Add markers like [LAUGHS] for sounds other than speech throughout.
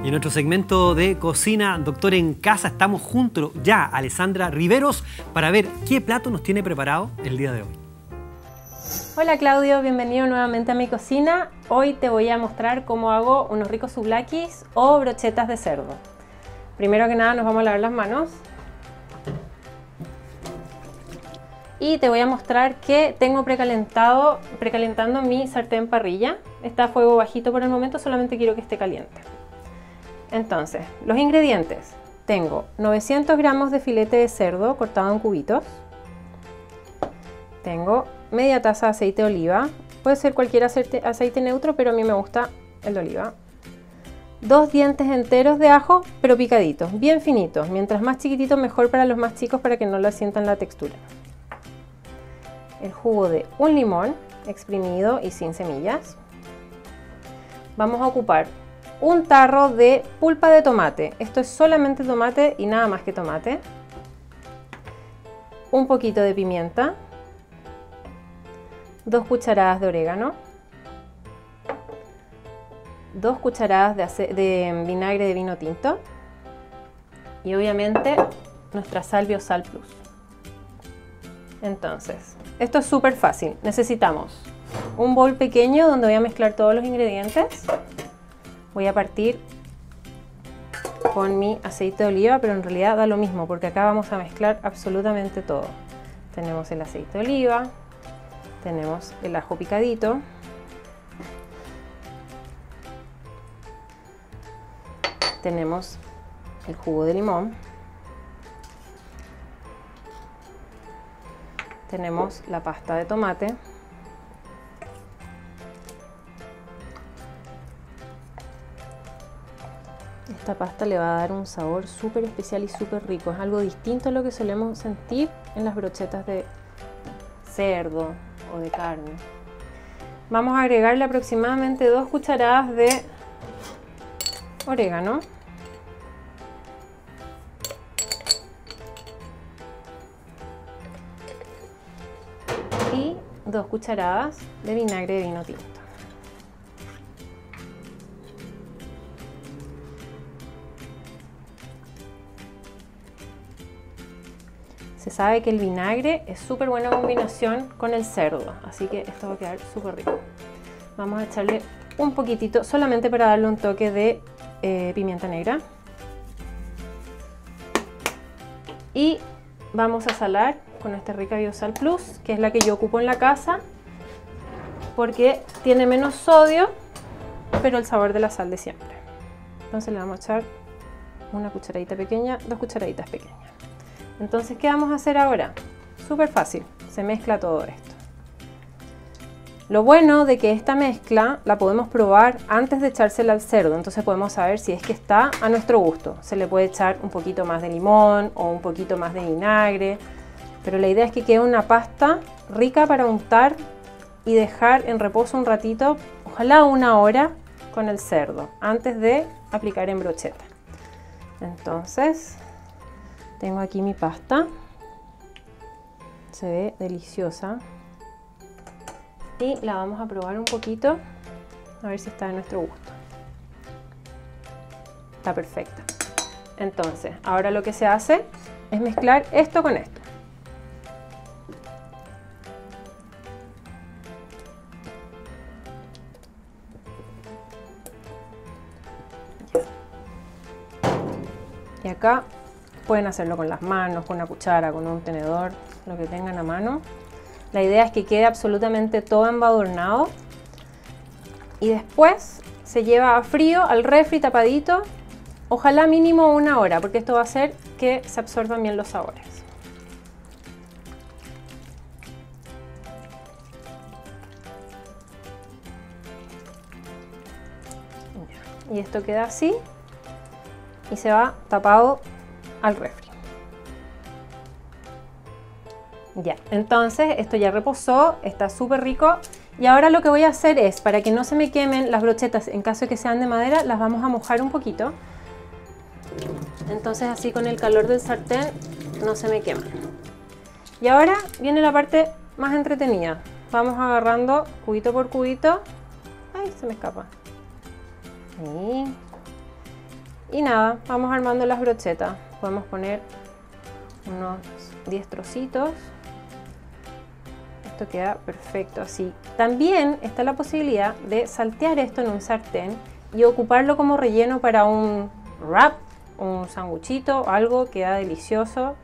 Y en nuestro segmento de cocina, doctor en casa, estamos junto ya a Alessandra Riveros para ver qué plato nos tiene preparado el día de hoy. Hola Claudio, bienvenido nuevamente a mi cocina. Hoy te voy a mostrar cómo hago unos ricos sublakis o brochetas de cerdo. Primero que nada nos vamos a lavar las manos. Y te voy a mostrar que tengo precalentado, precalentando mi sartén parrilla. Está a fuego bajito por el momento, solamente quiero que esté caliente. Entonces, los ingredientes. Tengo 900 gramos de filete de cerdo cortado en cubitos. Tengo media taza de aceite de oliva. Puede ser cualquier aceite, aceite neutro, pero a mí me gusta el de oliva. Dos dientes enteros de ajo, pero picaditos, bien finitos. Mientras más chiquititos, mejor para los más chicos para que no lo sientan la textura. El jugo de un limón exprimido y sin semillas. Vamos a ocupar un tarro de pulpa de tomate. Esto es solamente tomate y nada más que tomate. Un poquito de pimienta. Dos cucharadas de orégano. Dos cucharadas de, vinagre de vino tinto. Y obviamente nuestra sal Plus. Entonces, esto es súper fácil. Necesitamos un bol pequeño donde voy a mezclar todos los ingredientes voy a partir con mi aceite de oliva, pero en realidad da lo mismo porque acá vamos a mezclar absolutamente todo. Tenemos el aceite de oliva, tenemos el ajo picadito, tenemos el jugo de limón, tenemos la pasta de tomate, Esta pasta le va a dar un sabor súper especial y súper rico. Es algo distinto a lo que solemos sentir en las brochetas de cerdo o de carne. Vamos a agregarle aproximadamente dos cucharadas de orégano. Y dos cucharadas de vinagre de vino tinto. Sabe que el vinagre es súper buena combinación con el cerdo, así que esto va a quedar súper rico. Vamos a echarle un poquitito, solamente para darle un toque de eh, pimienta negra. Y vamos a salar con esta rica Biosal Plus, que es la que yo ocupo en la casa, porque tiene menos sodio, pero el sabor de la sal de siempre. Entonces le vamos a echar una cucharadita pequeña, dos cucharaditas pequeñas. Entonces, ¿qué vamos a hacer ahora? Súper fácil, se mezcla todo esto. Lo bueno de que esta mezcla la podemos probar antes de echársela al cerdo, entonces podemos saber si es que está a nuestro gusto. Se le puede echar un poquito más de limón o un poquito más de vinagre, pero la idea es que quede una pasta rica para untar y dejar en reposo un ratito, ojalá una hora, con el cerdo, antes de aplicar en brocheta. Entonces, tengo aquí mi pasta. Se ve deliciosa. Y la vamos a probar un poquito. A ver si está de nuestro gusto. Está perfecta. Entonces, ahora lo que se hace es mezclar esto con esto. Y acá Pueden hacerlo con las manos, con una cuchara, con un tenedor, lo que tengan a mano. La idea es que quede absolutamente todo embadurnado. Y después se lleva a frío al refri tapadito, ojalá mínimo una hora, porque esto va a hacer que se absorban bien los sabores. Y esto queda así y se va tapado al refri. Ya, entonces esto ya reposó, está súper rico. Y ahora lo que voy a hacer es, para que no se me quemen las brochetas en caso de que sean de madera, las vamos a mojar un poquito. Entonces así con el calor del sartén no se me queman. Y ahora viene la parte más entretenida. Vamos agarrando cubito por cubito. Ay, se me escapa. Y nada, vamos armando las brochetas. Podemos poner unos 10 trocitos. Esto queda perfecto así. También está la posibilidad de saltear esto en un sartén y ocuparlo como relleno para un wrap, un sanguchito, algo queda delicioso.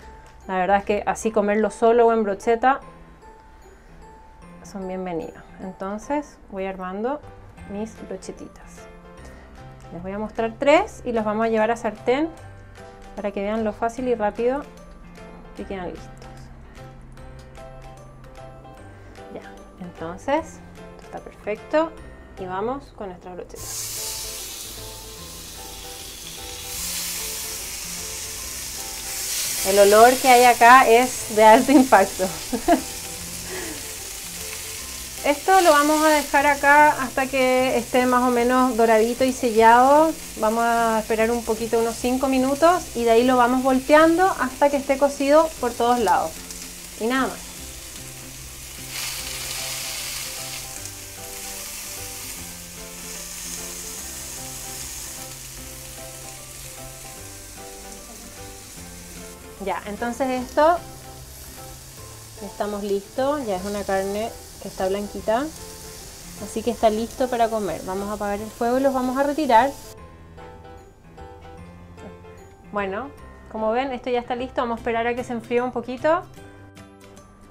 La verdad es que así comerlo solo o en brocheta son bienvenidos. Entonces voy armando mis brochetitas. Les voy a mostrar tres y los vamos a llevar a sartén para que vean lo fácil y rápido que quedan listos. Ya, entonces esto está perfecto y vamos con nuestras brochetas. El olor que hay acá es de alto impacto. [LAUGHS] Esto lo vamos a dejar acá hasta que esté más o menos doradito y sellado. Vamos a esperar un poquito, unos 5 minutos y de ahí lo vamos volteando hasta que esté cocido por todos lados. Y nada más. Ya, entonces esto estamos listos, ya es una carne que está blanquita. Así que está listo para comer. Vamos a apagar el fuego y los vamos a retirar. Bueno, como ven, esto ya está listo. Vamos a esperar a que se enfríe un poquito.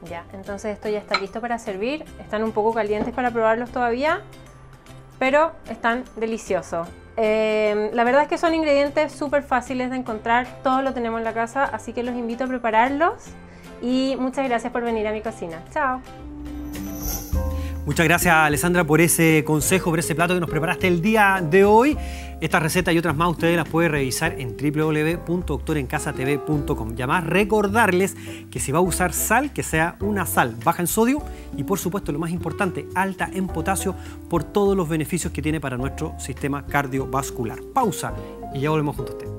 Ya, entonces esto ya está listo para servir. Están un poco calientes para probarlos todavía, pero están deliciosos. Eh, la verdad es que son ingredientes súper fáciles de encontrar. Todo lo tenemos en la casa, así que los invito a prepararlos. Y muchas gracias por venir a mi cocina. Chao. Muchas gracias Alessandra por ese consejo, por ese plato que nos preparaste el día de hoy. Esta receta y otras más ustedes las pueden revisar en www.doctorencasatv.com. Y además recordarles que si va a usar sal, que sea una sal baja en sodio y por supuesto lo más importante, alta en potasio por todos los beneficios que tiene para nuestro sistema cardiovascular. Pausa y ya volvemos junto a usted.